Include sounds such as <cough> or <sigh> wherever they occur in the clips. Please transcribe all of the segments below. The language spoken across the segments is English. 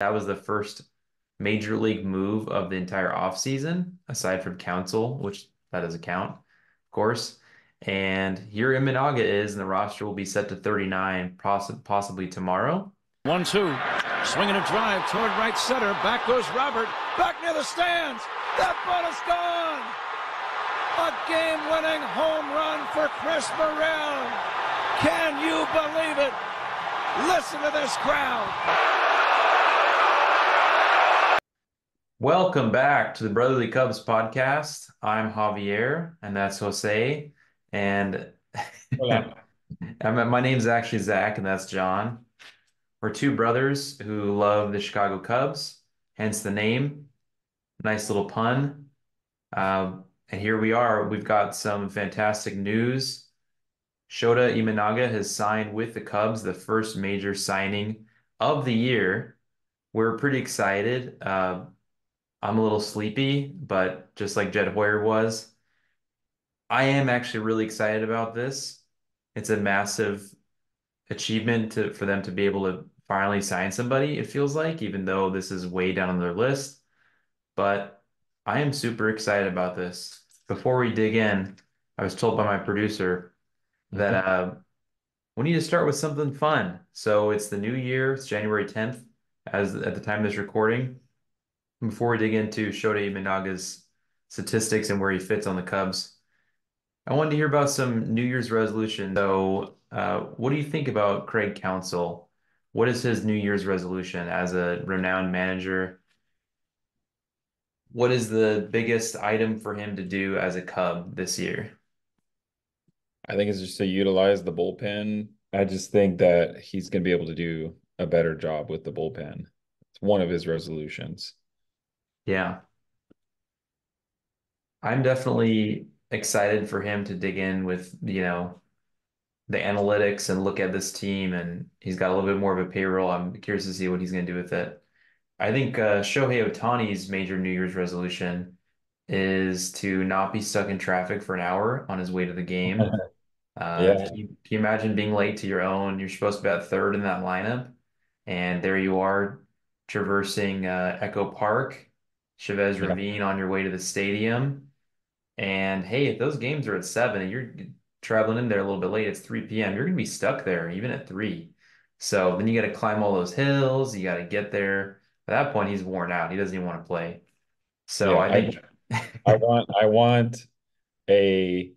That was the first major league move of the entire offseason, aside from Counsell, which that doesn't count, of course. And here Imanaga is, and the roster will be set to 39 poss possibly tomorrow. One, two, swinging a drive toward right center. Back goes Robert, back near the stands. That ball is gone. A game-winning home run for Chris Morel. Can you believe it? Listen to this crowd. Welcome back to the Brotherly Cubs podcast. I'm Javier, and that's Jose. And <laughs> my name's actually Zach, and that's John. We're two brothers who love the Chicago Cubs, hence the name. Nice little pun. Um, and here we are. We've got some fantastic news. Shota Imanaga has signed with the Cubs, the first major signing of the year. We're pretty excited. Uh, I'm a little sleepy, but just like Jed Hoyer was, I am actually really excited about this. It's a massive achievement to for them to be able to finally sign somebody, it feels like, even though this is way down on their list. But I am super excited about this. Before we dig in, I was told by my producer that uh, we need to start with something fun. So it's the new year, it's January 10th, as at the time of this recording. Before we dig into Shota Imanaga's statistics and where he fits on the Cubs, I wanted to hear about some New Year's resolution. So, uh, what do you think about Craig Counsell? What is his New Year's resolution as a renowned manager? What is the biggest item for him to do as a Cub this year? I think it's just to utilize the bullpen. I just think that he's going to be able to do a better job with the bullpen. It's one of his resolutions. Yeah. I'm definitely excited for him to dig in with, you know, the analytics and look at this team. And he's got a little bit more of a payroll. I'm curious to see what he's going to do with it. I think uh, Shohei Ohtani's major New Year's resolution is to not be stuck in traffic for an hour on his way to the game. <laughs> Uh, yeah. Can you, can you imagine being late to your own? You're supposed to be at third in that lineup, and there you are traversing uh, Echo Park, Chavez yeah. Ravine on your way to the stadium. And hey, if those games are at seven and you're traveling in there a little bit late, it's 3 p.m., you're going to be stuck there even at three. So then you got to climb all those hills. You got to get there. At that point, he's worn out. He doesn't even want to play. So yeah, I think I, I want I want a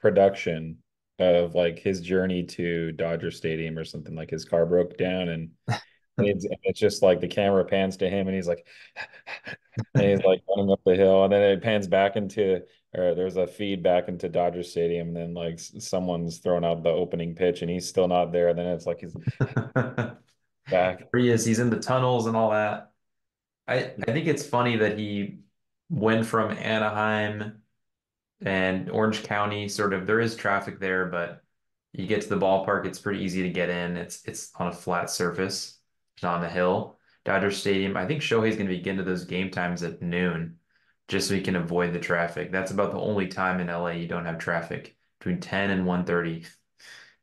production of like his journey to Dodger Stadium or something. Like his car broke down and <laughs> it's, it's just like the camera pans to him and he's like, <laughs> and he's like running up the hill and then it pans back into or there's a feed back into Dodger Stadium and then like someone's thrown out the opening pitch and he's still not there. And then it's like he's <laughs> back. He is, he's in the tunnels and all that. I I think it's funny that he went from Anaheim and Orange County, sort of there is traffic there, but you get to the ballpark, it's pretty easy to get in. It's it's on a flat surface, it's on the hill. Dodger Stadium. I think Shohei's going to begin to those game times at noon, just so he can avoid the traffic. That's about the only time in LA you don't have traffic between 10 and 1:30.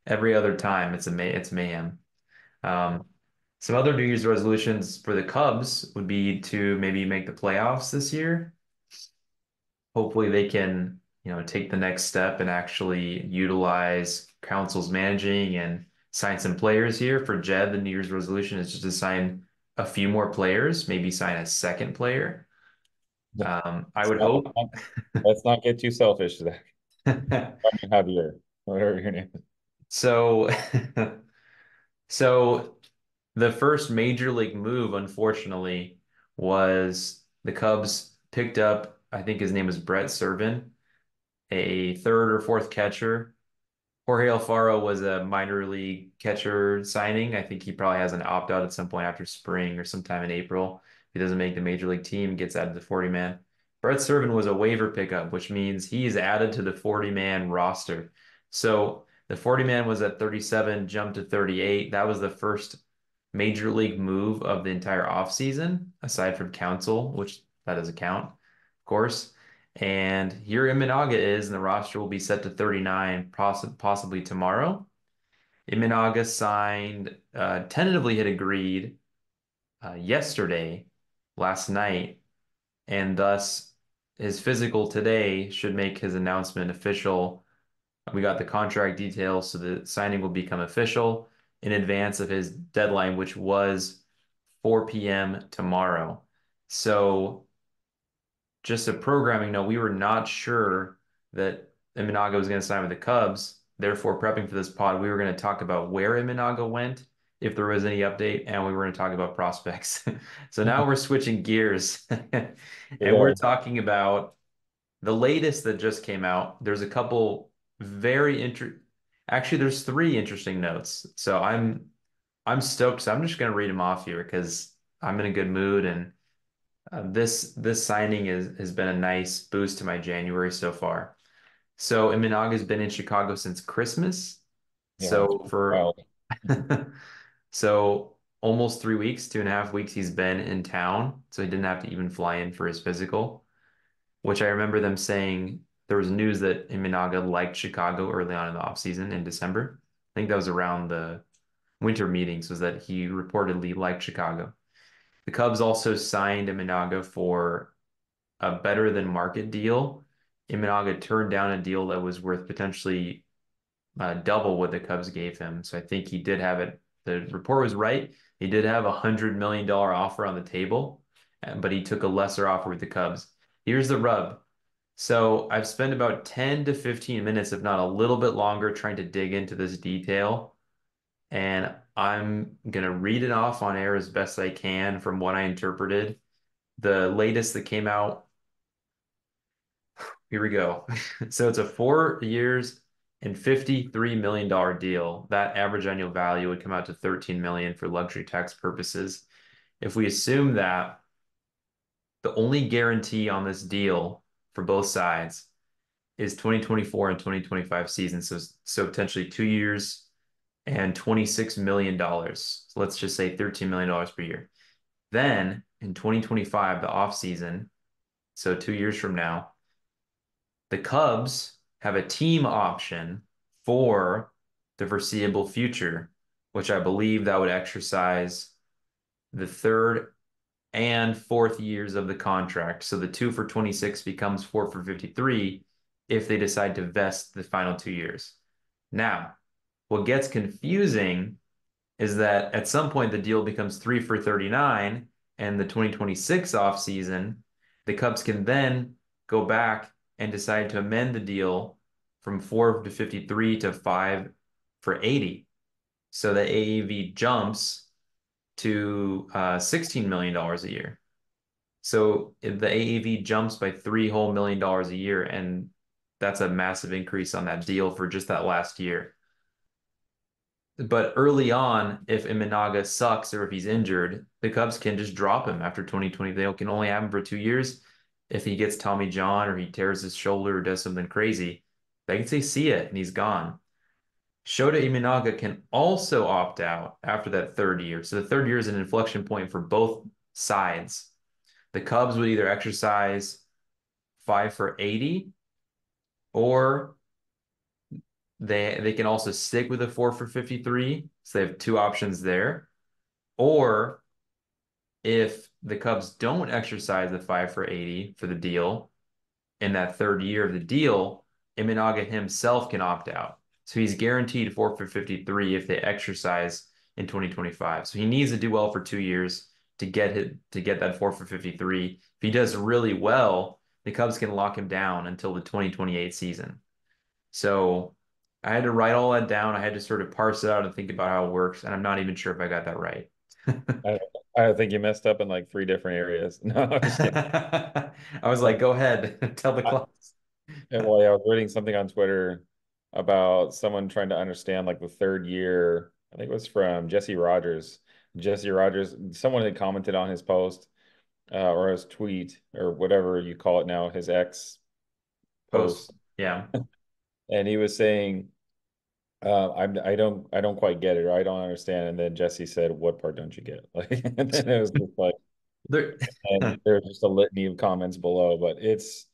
Every other time, it's a may it's mayhem. Um, some other New Year's resolutions for the Cubs would be to maybe make the playoffs this year. Hopefully, they can you know, take the next step and actually utilize Counsell's managing and sign some players here. For Jed, the New Year's resolution is just to sign a few more players, maybe sign a second player. Um, I would hope. let's not get too selfish, Zach. <laughs> Javier, whatever your name is. So, <laughs> so the first major league move, unfortunately, was the Cubs picked up. I think his name was Brett Servin a third or fourth catcher. Jorge Alfaro was a minor league catcher signing. I think he probably has an opt out at some point after spring or sometime in April. If he doesn't make the major league team, gets added to the 40 man. Brett Servin was a waiver pickup, which means he's added to the 40 man roster. So the 40 man was at 37, jumped to 38. That was the first major league move of the entire offseason, aside from Counsell, which that doesn't count, of course. And here Imanaga is, and the roster will be set to 39 poss possibly tomorrow. Imanaga signed, uh, tentatively had agreed uh, yesterday, last night, and thus his physical today should make his announcement official. We got the contract details, so the signing will become official in advance of his deadline, which was 4 p.m. tomorrow. So, just a programming note, we were not sure that Imanaga was going to sign with the Cubs. Therefore, prepping for this pod, we were going to talk about where Imanaga went, if there was any update, and we were going to talk about prospects. <laughs> so now we're switching gears <laughs> and we're talking about the latest that just came out. There's a couple very interesting, actually, there's three interesting notes. So I'm I'm stoked. So I'm just going to read them off here because I'm in a good mood and uh, this this signing is has been a nice boost to my January so far. So Imanaga's been in Chicago since Christmas. Yeah, so for <laughs> so almost three weeks, two and a half weeks he's been in town. So he didn't have to even fly in for his physical, which I remember them saying there was news that Imanaga liked Chicago early on in the offseason in December. I think that was around the winter meetings, was that he reportedly liked Chicago. The Cubs also signed Imanaga for a better than market deal. Imanaga turned down a deal that was worth potentially uh, double what the Cubs gave him. So I think he did have it. The report was right. He did have a hundred million dollar offer on the table, but he took a lesser offer with the Cubs. Here's the rub. So I've spent about 10 to 15 minutes, if not a little bit longer, trying to dig into this detail. And I'm going to read it off on air as best I can from what I interpreted. The latest that came out. Here we go. <laughs> so it's a four years and $53 million deal. That average annual value would come out to 13 million for luxury tax purposes. If we assume that the only guarantee on this deal for both sides is 2024 and 2025 seasons. So, so potentially two years and $26 million. So let's just say $13 million per year. Then in 2025, the off season, so two years from now, the Cubs have a team option for the foreseeable future, which I believe that would exercise the third and fourth years of the contract. So the two for 26 becomes four for 53 if they decide to vest the final two years. Now, what gets confusing is that at some point the deal becomes three for 39 and the 2026 off season, the Cubs can then go back and decide to amend the deal from four to 53 to five for 80. So the AAV jumps to uh, $16 million a year. So the AAV jumps by three whole million dollars a year, and that's a massive increase on that deal for just that last year. But early on, if Imanaga sucks or if he's injured, the Cubs can just drop him after 2020. They can only have him for two years. If he gets Tommy John or he tears his shoulder or does something crazy, they can say see it and he's gone. Shota Imanaga can also opt out after that third year. So the third year is an inflection point for both sides. The Cubs would either exercise five for 80 or they they can also stick with a four for 53. So they have two options there. Or if the Cubs don't exercise the five for 80 for the deal in that third year of the deal, Imanaga himself can opt out. So he's guaranteed four for 53 if they exercise in 2025. So he needs to do well for two years to get hit to get that four for 53. If he does really well, the Cubs can lock him down until the 2028 season. So I had to write all that down. I had to sort of parse it out and think about how it works. And I'm not even sure if I got that right. <laughs> I, I think you messed up in like three different areas. <laughs> No, <laughs> I was like, go ahead, tell the class. And well, yeah, I was reading something on Twitter about someone trying to understand like the third year. I think it was from Jesse Rogers. Jesse Rogers, someone had commented on his post uh, or his tweet or whatever you call it now, his ex post. post. Yeah. and he was saying, uh, I'm, I don't, I don't quite get it, or I don't understand. And then Jesse said, "What part don't you get?" <laughs> Like, and then it was just like, there, there's just a litany of comments below. But it's,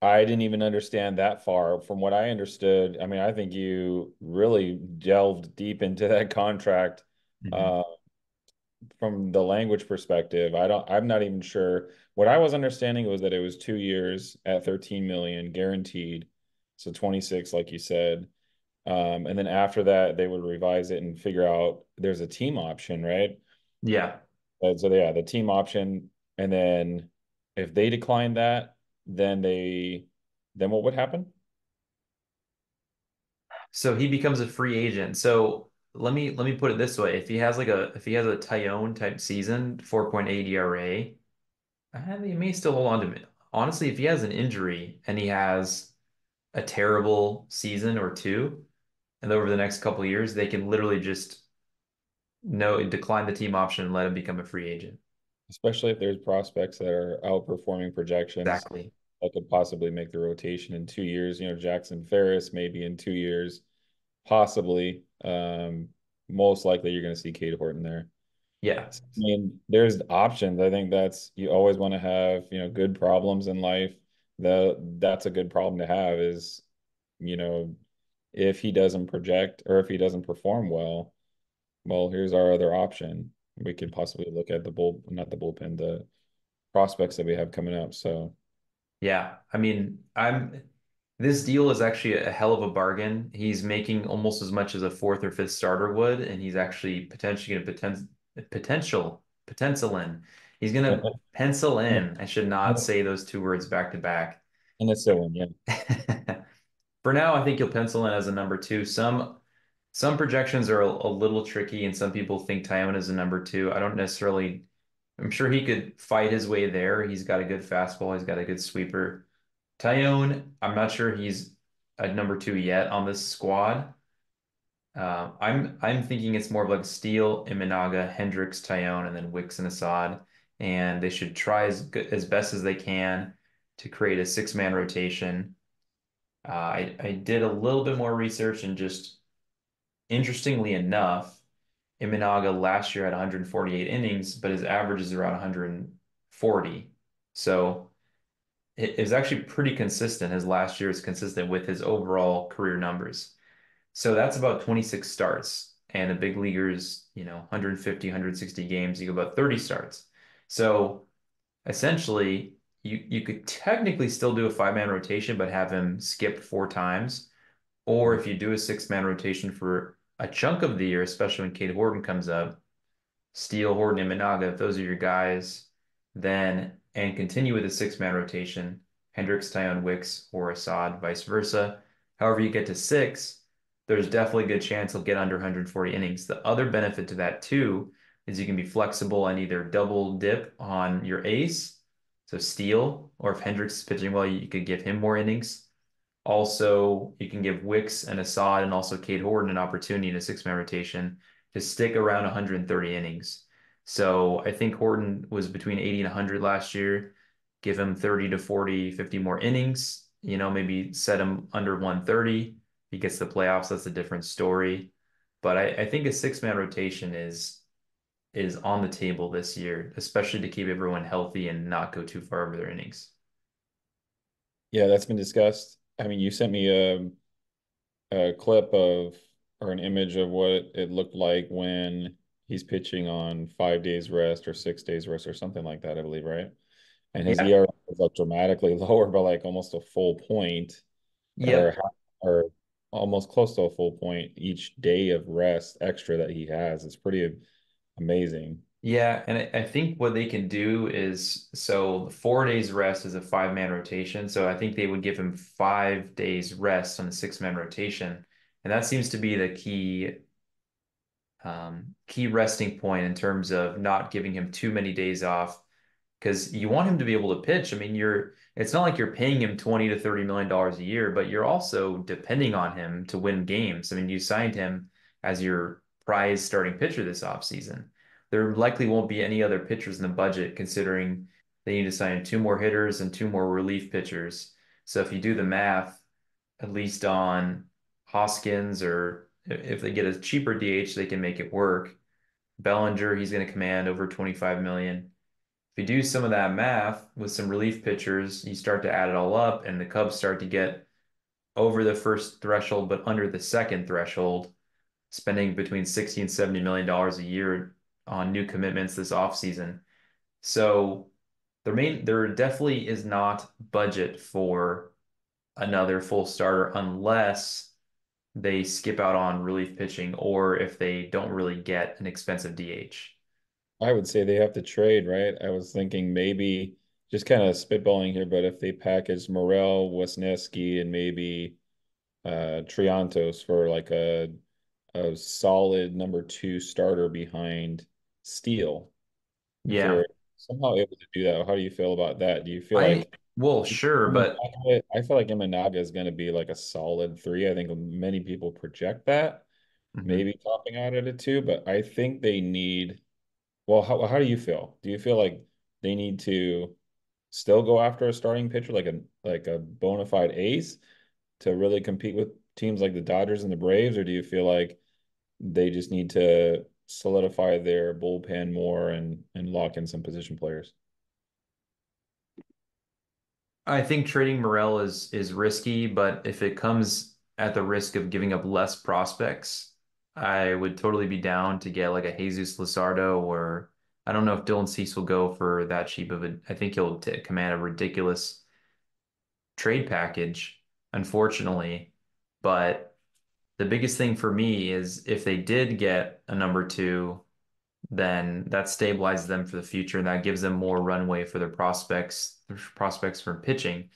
I didn't even understand that far. From what I understood, I mean, I think you really delved deep into that contract. Mm-hmm. Uh, from the language perspective, I don't I'm not even sure. What I was understanding was that it was two years at 13 million guaranteed. So 26, like you said. Um, and then after that, they would revise it and figure out there's a team option, right? Yeah. Uh, so yeah, the team option, and then if they decline that, then they then what would happen? So he becomes a free agent. So let me let me put it this way. If he has like a if he has a Taillon type season, 4.8 ERA, and he may still hold on to it. Honestly, if he has an injury and he has a terrible season or two, and over the next couple years, they can literally just no decline the team option and let him become a free agent. Especially if there's prospects that are outperforming projections Exactly. that could possibly make the rotation in two years. You know, Jackson Ferris maybe in two years, possibly. Um, most likely you're going to see Cade Horton there. Yeah. I mean, there's options. I think that's you always want to have, you know, good problems in life. The that's a good problem to have is, you know, if he doesn't project or if he doesn't perform well, well, here's our other option. We could possibly look at the bull, not the bullpen, the prospects that we have coming up. So Yeah. I mean, I'm this deal is actually a hell of a bargain. He's making almost as much as a fourth or fifth starter would, and he's actually potentially going to poten potential potential in. He's going <laughs> to pencil in. I should not say those two words back to back. and it's still yeah. <laughs> For now, I think you'll pencil in as a number two. Some some projections are a, a little tricky, and some people think Taillon is a number two. I don't necessarily. I'm sure he could fight his way there. He's got a good fastball. He's got a good sweeper. Taillon, I'm not sure he's a number two yet on this squad. Uh, I'm I'm thinking it's more of like Steele, Imanaga, Hendricks, Taillon, and then Wicks and Assad, and they should try as good, as best as they can to create a six man rotation. Uh, I I did a little bit more research and just interestingly enough, Imanaga last year had 148 innings, but his average is around 140. So it is actually pretty consistent. His last year is consistent with his overall career numbers. So that's about 26 starts. And a big leaguer's, you know, 150, 160 games, you go about 30 starts. So essentially, you you could technically still do a five-man rotation, but have him skip four times. Or if you do a six-man rotation for a chunk of the year, especially when Cade Horton comes up, Steele, Horton, and Imanaga, if those are your guys, then and continue with a six-man rotation, Hendricks, Taillon, Wicks, or Assad, vice versa. However, you get to six, there's definitely a good chance he'll get under 140 innings. The other benefit to that too is you can be flexible and either double dip on your ace, so Steele, or if Hendricks is pitching well, you could give him more innings. Also, you can give Wicks and Assad and also Cade Horton an opportunity in a six-man rotation to stick around 130 innings. So I think Horton was between 80 and 100 last year. Give him 30 to 40, 50 more innings, you know, maybe set him under 130. If he gets the playoffs, that's a different story. But I, I think a six-man rotation is is on the table this year, especially to keep everyone healthy and not go too far over their innings. Yeah, that's been discussed. I mean, you sent me a a clip of or an image of what it looked like when he's pitching on five days rest or six days rest or something like that, I believe, right? And his Yeah. ERA is like dramatically <laughs> lower by like almost a full point or or almost close to a full point each day of rest extra that he has. It's pretty amazing. Yeah, and I, think what they can do is so the four days rest is a five man rotation. So I think they would give him five days rest on the six man rotation. And that seems to be the key um, key resting point in terms of not giving him too many days off because you want him to be able to pitch. I mean, you're it's not like you're paying him 20 to 30 million dollars a year, but you're also depending on him to win games. I mean, you signed him as your prize starting pitcher this offseason. There likely won't be any other pitchers in the budget considering they need to sign two more hitters and two more relief pitchers. So if you do the math, at least on Hoskins or if they get a cheaper DH, they can make it work. Bellinger, he's going to command over 25 million. If you do some of that math with some relief pitchers, you start to add it all up, and the Cubs start to get over the first threshold, but under the second threshold, spending between 60 and 70 million dollars a year on new commitments this offseason. So there main there definitely is not budget for another full starter unless they skip out on relief pitching or if they don't really get an expensive DH. I would say they have to trade, right? I was thinking maybe just kind of spitballing here, but if they package Morel, Wesneski, and maybe uh Triantos for like a a solid number two starter behind Steele. Yeah. somehow able to do that. How do you feel about that? Do you feel I like well, sure, but I feel like Imanaga is going to be like a solid three. I think many people project that, mhm. maybe topping out at a two, but I think they need. Well, how how do you feel? Do you feel like they need to still go after a starting pitcher like a like a bona fide ace to really compete with teams like the Dodgers and the Braves, or do you feel like they just need to solidify their bullpen more and and lock in some position players? I think trading Morel is is risky, but if it comes at the risk of giving up less prospects, I would totally be down to get like a Jesus Luzardo or I don't know if Dylan Cease will go for that cheap of a. I think he'll command a ridiculous trade package, unfortunately. But the biggest thing for me is if they did get a number two, then that stabilizes them for the future and that gives them more runway for their prospects, prospects for pitching.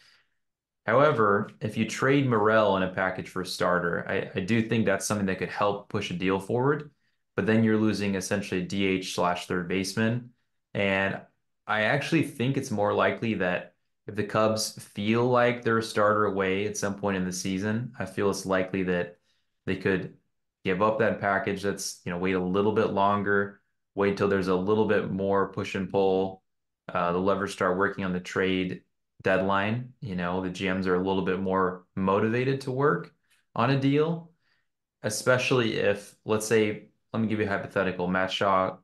However, if you trade Morel in a package for a starter, I, I do think that's something that could help push a deal forward. But then you're losing essentially DH slash third baseman. And I actually think it's more likely that if the Cubs feel like they're a starter away at some point in the season, I feel it's likely that they could give up that package that's, you know, wait a little bit longer, wait till there's a little bit more push and pull. Uh, the levers start working on the trade deadline. You know, the GMs are a little bit more motivated to work on a deal, especially if, let's say, let me give you a hypothetical. Matt Shaw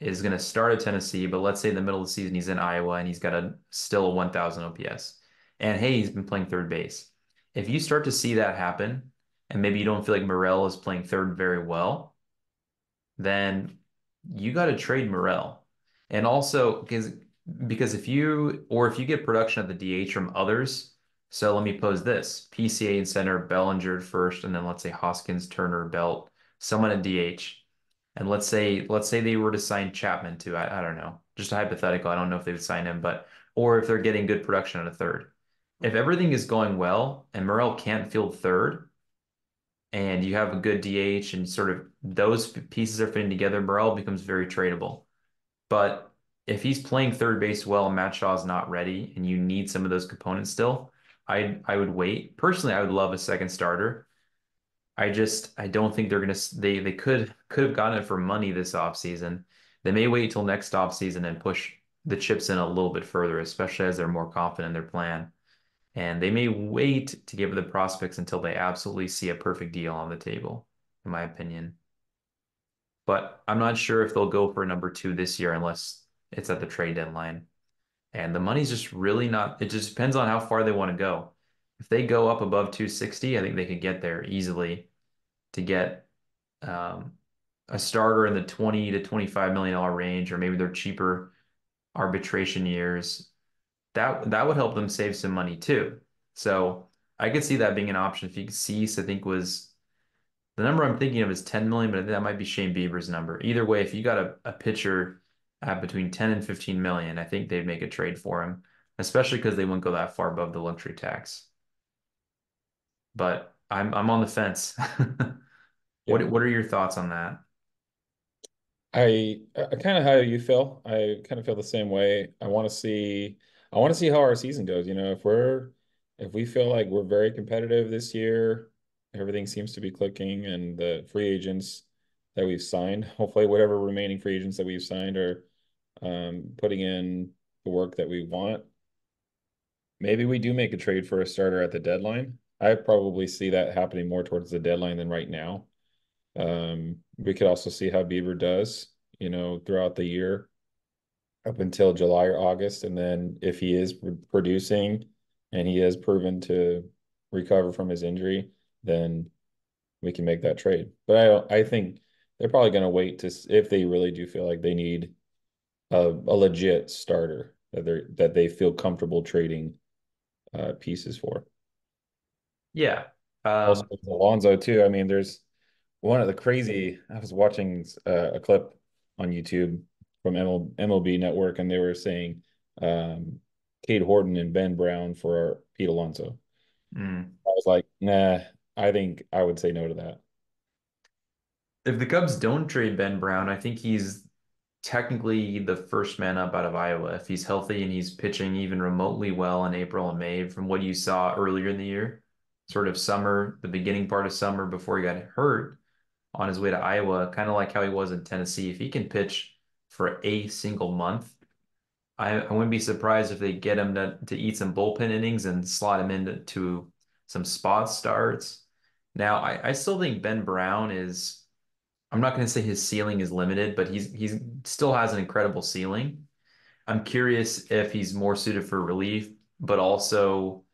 is going to start at Tennessee, but let's say in the middle of the season he's in Iowa and he's got a still a 1000 OPS. And hey, he's been playing third base. If you start to see that happen, and maybe you don't feel like Morel is playing third very well, then you got to trade Morel. And also because because if you or if you get production at the DH from others, so let me pose this: PCA and center, Bellinger first, and then let's say Hoskins, Turner, Belt, someone at DH. And let's say let's say they were to sign Chapman too. I, I don't know, just a hypothetical. I don't know if they would sign him, but or if they're getting good production at a third. If everything is going well and Morel can't field third, and you have a good DH and sort of those pieces are fitting together, Morel becomes very tradable. But if he's playing third base well and Matt Shaw is not ready and you need some of those components still, I I would wait. Personally, I would love a second starter. I just I don't think they're gonna they they could could have gotten it for money this offseason. They may wait till next offseason and push the chips in a little bit further, especially as they're more confident in their plan. And they may wait to give the prospects until they absolutely see a perfect deal on the table, in my opinion. But I'm not sure if they'll go for number two this year unless it's at the trade deadline. And the money's just really not, it just depends on how far they want to go. If they go up above 260, I think they could get there easily to get um, a starter in the 20 to 25 million dollar range, or maybe they're cheaper arbitration years that that would help them save some money too. So I could see that being an option. If you could Cease, I think was the number I'm thinking of is 10 million, but that might be Shane Bieber's number. Either way, if you got a, a pitcher at between 10 and 15 million, I think they'd make a trade for him, especially because they wouldn't go that far above the luxury tax. But I'm I'm on the fence. <laughs> What what are your thoughts on that? I, I kind of how you feel. I kind of feel the same way. I want to see I want to see how our season goes. You know, if we're if we feel like we're very competitive this year, everything seems to be clicking, and the free agents that we've signed, <laughs> hopefully whatever remaining free agents that we've signed are um, putting in the work that we want. Maybe we do make a trade for a starter at the deadline. I probably see that happening more towards the deadline than right now. Um, we could also see how Bieber does, you know, throughout the year up until July or August. And then if he is producing and he has proven to recover from his injury, then we can make that trade. But I I think they're probably going to wait to if they really do feel like they need a, a legit starter that they that they feel comfortable trading uh, pieces for. Yeah. Um, also, Alonso too. I mean, there's one of the crazy. I was watching uh, a clip on YouTube from ML, MLB Network, and they were saying um, Cade Horton and Ben Brown for Pete Alonso. Mm. I was like, nah. I think I would say no to that. If the Cubs don't trade Ben Brown, I think he's technically the first man up out of Iowa. If he's healthy and he's pitching even remotely well in April and May, from what you saw earlier in the year, sort of summer, the beginning part of summer before he got hurt on his way to Iowa, kind of like how he was in Tennessee. If he can pitch for a single month, I, I wouldn't be surprised if they get him to, to eat some bullpen innings and slot him into some spot starts. Now, I, I still think Ben Brown is, I'm not going to say his ceiling is limited, but he's he's still has an incredible ceiling. I'm curious if he's more suited for relief, but also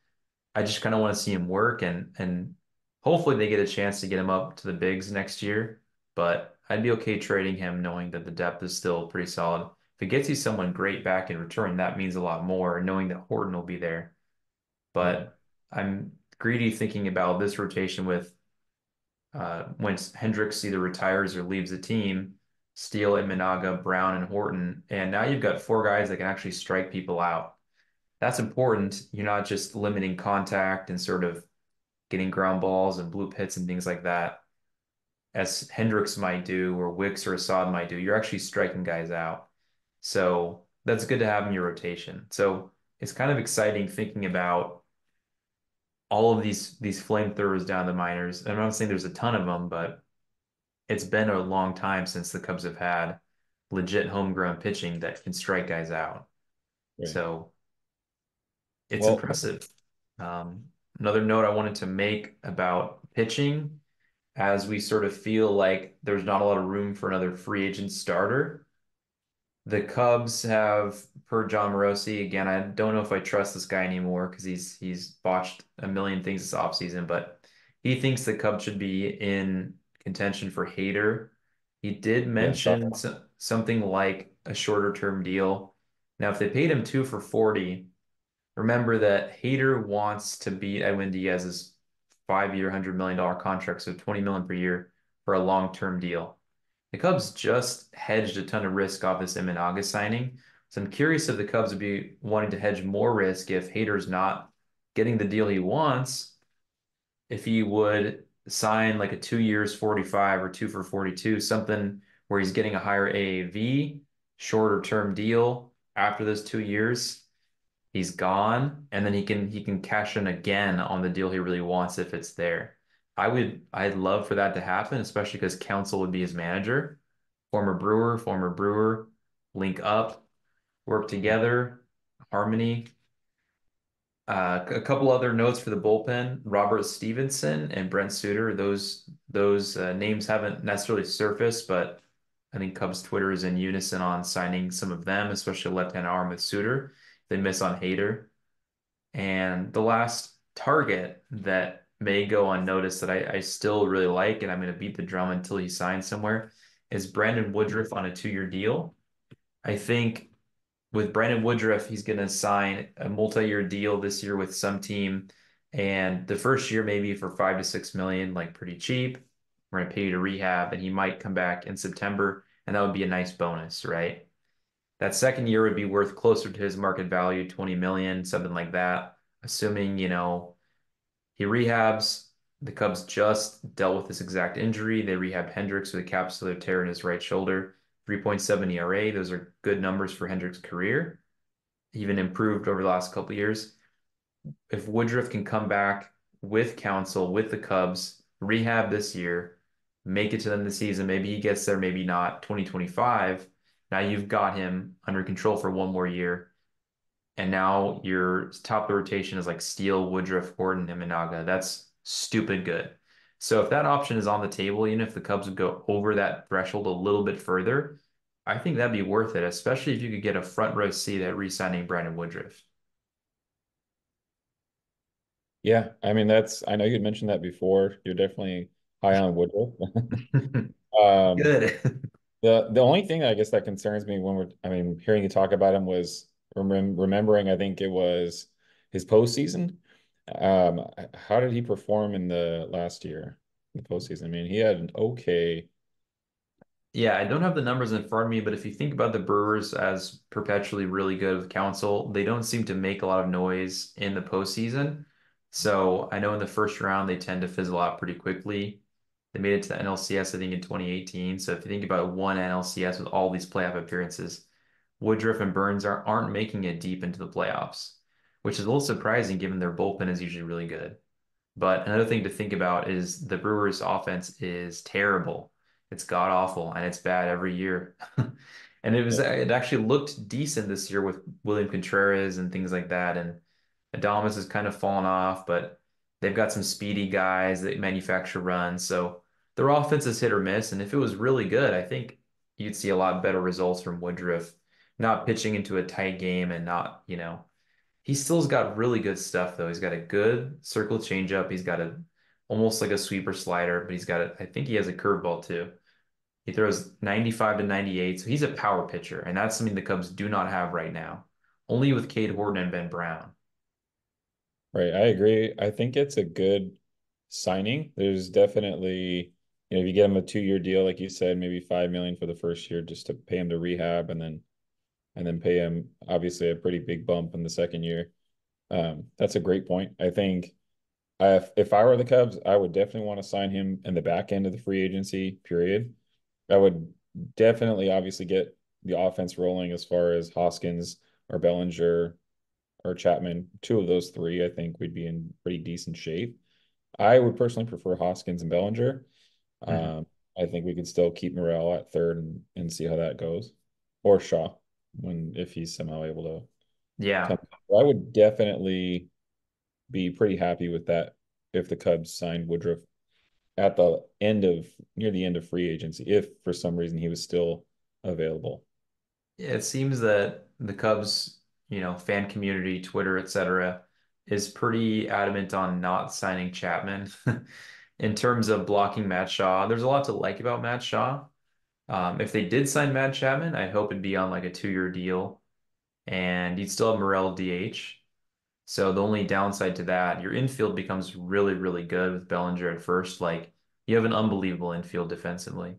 I just kind of want to see him work and and hopefully they get a chance to get him up to the bigs next year. But I'd be okay trading him knowing that the depth is still pretty solid. If it gets you someone great back in return, that means a lot more, knowing that Horton will be there. But I'm greedy thinking about this rotation with uh, when Hendricks either retires or leaves the team, Steele, and Imanaga, Brown, and Horton. And now you've got four guys that can actually strike people out. That's important. You're not just limiting contact and sort of getting ground balls and blue pits and things like that, as Hendricks might do or Wicks or Assad might do. You're actually striking guys out. So that's good to have in your rotation. So it's kind of exciting thinking about all of these these flamethrowers down the minors. And I'm not saying there's a ton of them, but it's been a long time since the Cubs have had legit homegrown pitching that can strike guys out. So it's well, impressive. Um, another note I wanted to make about pitching, as we sort of feel like there's not a lot of room for another free agent starter. The Cubs have, per Jon Morosi, again, I don't know if I trust this guy anymore because he's he's botched a million things this offseason, but he thinks the Cubs should be in contention for Hader. He did mention yeah, something like a shorter term deal. Now, if they paid him two for 40, remember that Hader wants to beat Edwin Diaz's five year, $100 million contract, so 20 million per year for a long term deal. The Cubs just hedged a ton of risk off this Imanaga signing. So I'm curious if the Cubs would be wanting to hedge more risk if Hader's not getting the deal he wants, if he would sign like a two years 45 or two for 42, something where he's getting a higher AAV, shorter term deal after those two years. He's gone, and then he can he can cash in again on the deal he really wants if it's there. I would I'd love for that to happen, especially because Counsell would be his manager, former Brewer, former Brewer, link up, work together, harmony. Uh, a couple other notes for the bullpen: Robert Stephenson and Brent Suter. Those those uh, names haven't necessarily surfaced, but I think Cubs Twitter is in unison on signing some of them, especially left-hand arm with Suter. They miss on Hader, and the last target that may go unnoticed that I, I still really like, and I'm going to beat the drum until he signs somewhere, is Brandon Woodruff on a two year deal. I think with Brandon Woodruff, he's going to sign a multi year deal this year with some team. And the first year, maybe for five to six million, like pretty cheap. We're going to pay you to rehab, and he might come back in September, and that would be a nice bonus, right? That second year would be worth closer to his market value, 20 million, something like that. Assuming, you know, he rehabs. The Cubs just dealt with this exact injury. They rehab Hendricks with a capsular tear in his right shoulder. 3.7 ERA. Those are good numbers for Hendricks' career. Even improved over the last couple years. If Woodruff can come back with Counsell, with the Cubs, rehab this year, make it to the end of the season, maybe he gets there, maybe not. 2025. Now you've got him under control for one more year and now your top of the rotation is like Steele, Woodruff, Gordon, Imanaga. That's stupid good. So if that option is on the table, even if the Cubs would go over that threshold a little bit further, I think that'd be worth it, especially if you could get a front row seat at re-signing Brandon Woodruff. Yeah, I mean that's I know you'd mentioned that before. You're definitely high on Woodruff. <laughs> Um, Good. The the only thing I guess that concerns me when we're, I mean, hearing you talk about him was remem remembering, I think it was his postseason. Um, how did he perform in the last year, the postseason? I mean, he had an okay. Yeah, I don't have the numbers in front of me, but if you think about the Brewers as perpetually really good with Counsell, they don't seem to make a lot of noise in the postseason. So I know in the first round they tend to fizzle out pretty quickly. They made it to the NLCS, I think, in 2018. So if you think about one NLCS with all these playoff appearances, Woodruff and Burnes are, aren't making it deep into the playoffs, which is a little surprising given their bullpen is usually really good. But another thing to think about is the Brewers' offense is terrible. It's god awful and it's bad every year. <laughs> And it was it actually looked decent this year with William Contreras and things like that. And Adames has kind of fallen off, but they've got some speedy guys that manufacture runs. So their offense is hit or miss. And if it was really good, I think you'd see a lot better results from Woodruff, not pitching into a tight game and not, you know, he still's got really good stuff though. He's got a good circle changeup. He's got a almost like a sweeper slider, but he's got a, I think he has a curveball too. He throws 95 to 98, so he's a power pitcher, and that's something the Cubs do not have right now. Only with Cade Horton and Ben Brown. Right, I agree. I think it's a good signing. There's definitely, you know, if you get him a two-year deal, like you said, maybe five million for the first year just to pay him to rehab and then and then pay him obviously a pretty big bump in the second year. Um, that's a great point. I think I, if I were the Cubs, I would definitely want to sign him in the back end of the free agency period. I would definitely obviously get the offense rolling as far as Hoskins or Bellinger or Chapman. Two of those three, I think we'd be in pretty decent shape. I would personally prefer Hoskins and Bellinger. Mhm. Um, I think we could still keep Morel at third and, and see how that goes, or Shaw when if he's somehow able to Yeah, come. I would definitely be pretty happy with that if the Cubs signed Woodruff at the end of near the end of free agency, if for some reason he was still available. it seems that the Cubs, you know, fan community, Twitter, etc., is pretty adamant on not signing Chapman. <laughs> In terms of blocking Matt Shaw, there's a lot to like about Matt Shaw. Um, if they did sign Matt Chapman, I hope it'd be on like a two-year deal, and you'd still have Morel DH. So the only downside to that, your infield becomes really, really good with Bellinger at first. Like you have an unbelievable infield defensively.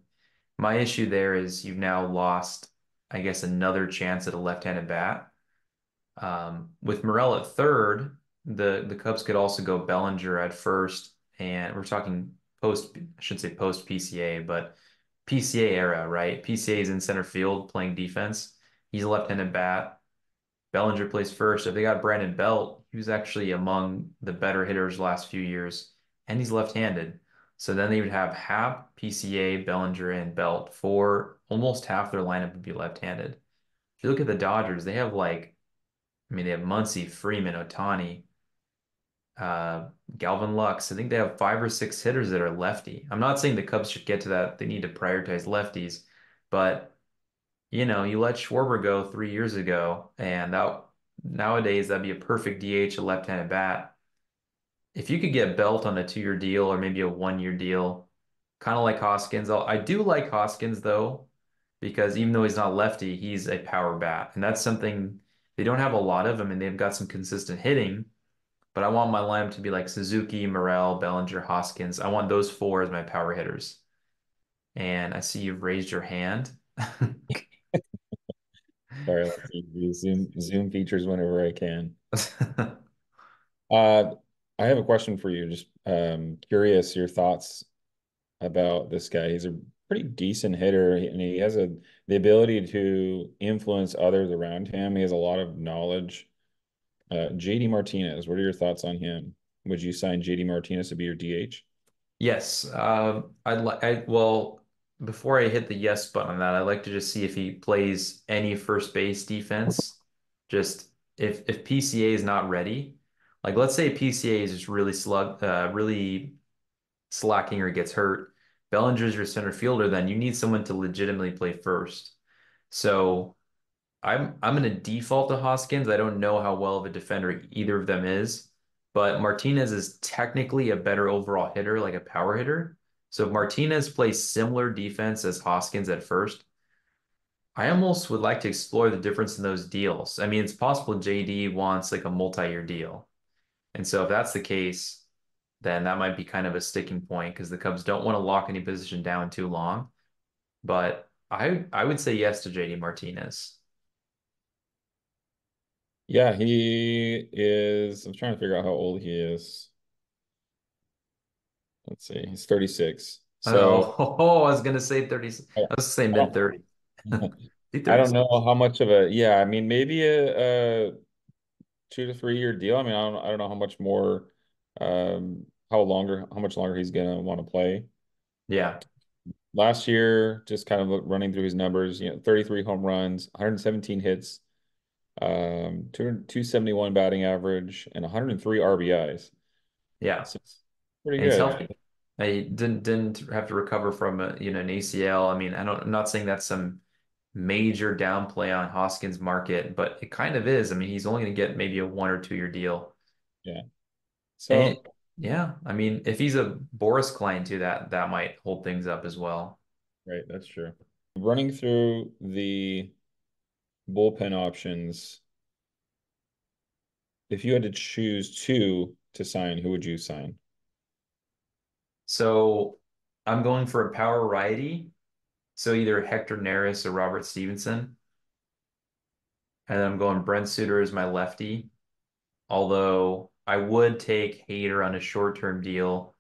My issue there is you've now lost, I guess, another chance at a left-handed bat. Um, with Morel at third, the the Cubs could also go Bellinger at first, and we're talking post, I shouldn't say post PCA, but PCA era, right? PCA is in center field playing defense. He's a left-handed bat. Bellinger plays first. If they got Brandon Belt, he was actually among the better hitters last few years, and he's left-handed. So then they would have Happ, PCA, Bellinger, and Belt for almost half their lineup would be left-handed. If you look at the Dodgers, they have like, I mean, they have Muncy, Freeman, Ohtani, uh, Gavin Lux. I think they have five or six hitters that are lefty. I'm not saying the Cubs should get to that. They need to prioritize lefties, but you know, you let Schwarber go three years ago, and that nowadays that'd be a perfect DH, a left-handed bat. If you could get Belt on a two-year deal or maybe a one-year deal, kind of like Hoskins. I'll, I do like Hoskins though, because even though he's not lefty, he's a power bat, and that's something they don't have a lot of them, and they've got some consistent hitting. But I want my lineup to be like Suzuki, Morel, Bellinger, Hoskins. I want those four as my power hitters. And I see you've raised your hand. Sorry, let's Zoom Zoom features whenever I can. <laughs> Uh, I have a question for you. Just um, curious your thoughts about this guy. He's a pretty decent hitter, and he has a the ability to influence others around him. He has a lot of knowledge. Uh, JD Martinez, what are your thoughts on him? Would you sign JD Martinez to be your DH? Yes, um, I'd like. I well, before I hit the yes button on that, I'd like to just see if he plays any first base defense. Just if if PCA is not ready, like let's say PCA is just really slug, uh, really slacking or gets hurt. Bellinger's your center fielder, then you need someone to legitimately play first. So. I'm I'm gonna default to Hoskins. I don't know how well of a defender either of them is, but Martinez is technically a better overall hitter, like a power hitter. So if Martinez plays similar defense as Hoskins at first, I almost would like to explore the difference in those deals. I mean, it's possible JD wants like a multi-year deal. And so if that's the case, then that might be kind of a sticking point because the Cubs don't want to lock any position down too long. But I I would say yes to JD Martinez. Yeah, he is. I'm trying to figure out how old he is. Let's see. He's 36. So oh, <laughs> oh, I was gonna say 30. I was saying mid 30. I don't <laughs> know how much of a yeah, I mean maybe a, a two to three year deal. I mean, I don't I don't know how much more um how longer how much longer he's gonna want to play. Yeah. Last year, just kind of running through his numbers, you know, 33 home runs, 117 hits, um, 271 batting average, and 103 RBIs. Yeah. So pretty and good. healthy. I didn't didn't have to recover from a, you know an ACL. I mean, I don't I'm not saying that's some major downplay on Hoskins' market, but it kind of is. I mean, he's only going to get maybe a one or two year deal. Yeah. So and, yeah, I mean, if he's a Boras client too, that that might hold things up as well. Right, that's true. Running through the bullpen options, if you had to choose two to sign, who would you sign? So I'm going for a power righty. So either Hector Neris or Robert Stephenson. And I'm going Brent Suter as my lefty. Although I would take Hader on a short-term deal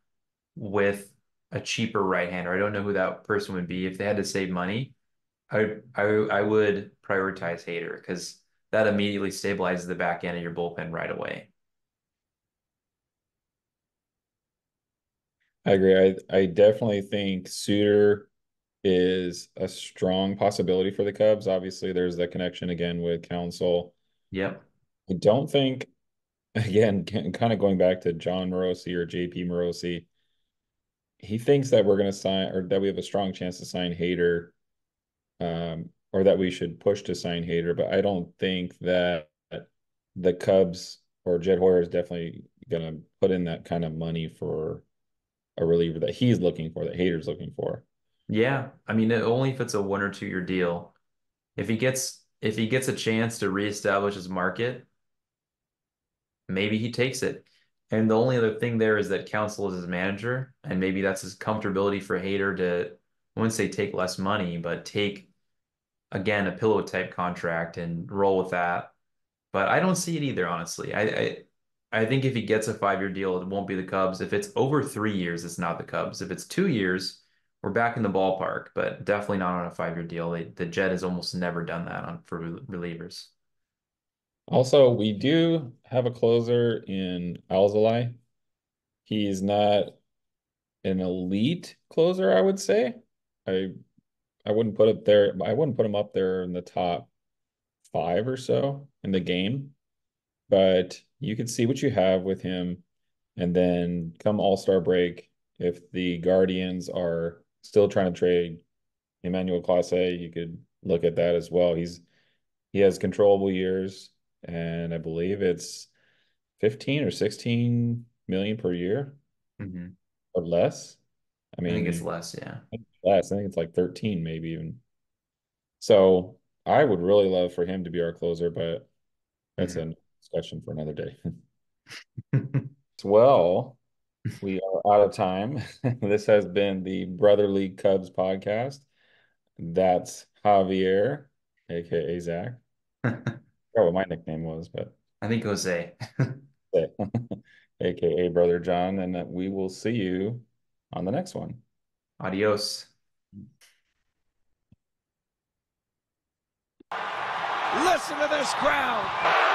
with a cheaper right-hander. I don't know who that person would be. If they had to save money, I I I would prioritize Hader because that immediately stabilizes the back end of your bullpen right away. I agree. I I definitely think Suter is a strong possibility for the Cubs. Obviously, there's the connection again with Counsell. Yep. I don't think again, <laughs> kind of going back to John Morosi or JP Morosi, he thinks that we're going to sign or that we have a strong chance to sign Hader um, or that we should push to sign Hader, but I don't think that the Cubs or Jed Hoyer is definitely going to put in that kind of money for a reliever that he's looking for, that Hader's looking for. Yeah, I mean, only if it's a one or two year deal. If he gets if he gets a chance to reestablish his market, maybe he takes it. And the only other thing there is that Counsell is his manager, and maybe that's his comfortability for Hader to, I wouldn't say take less money, but take again a pillow type contract and roll with that. But I don't see it either, honestly. I I, I think if he gets a five year deal, it won't be the Cubs. If it's over three years, it's not the Cubs. If it's two years, we're back in the ballpark, but definitely not on a five year deal. They, the Jed has almost never done that on for relievers. Also, we do have a closer in Alzolay. He's not an elite closer, I would say. I I wouldn't put it there. I wouldn't put him up there in the top five or so in the game. But you can see what you have with him. And then come All-Star break, if the Guardians are still trying to trade Emmanuel Clase, you could look at that as well. He's he has controllable years and I believe it's 15 or 16 million per year mm-hmm. or less. I mean, I think it's less, yeah. Less. I think it's like 13, maybe even. So I would really love for him to be our closer, but that's mm-hmm. a discussion for another day. <laughs> <laughs> well, we are out of time. <laughs> this has been the Brotherly Cubs podcast. That's Javier, aka Zach. I forgot what my nickname was, but I think Jose. AKA Brother John, and we will see you on the next one. Adios. Listen to this crowd.